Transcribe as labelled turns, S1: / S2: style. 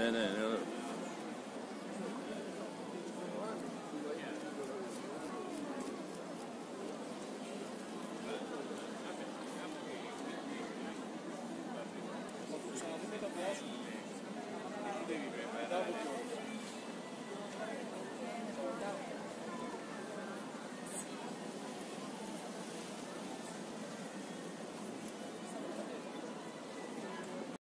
S1: 哎，那个。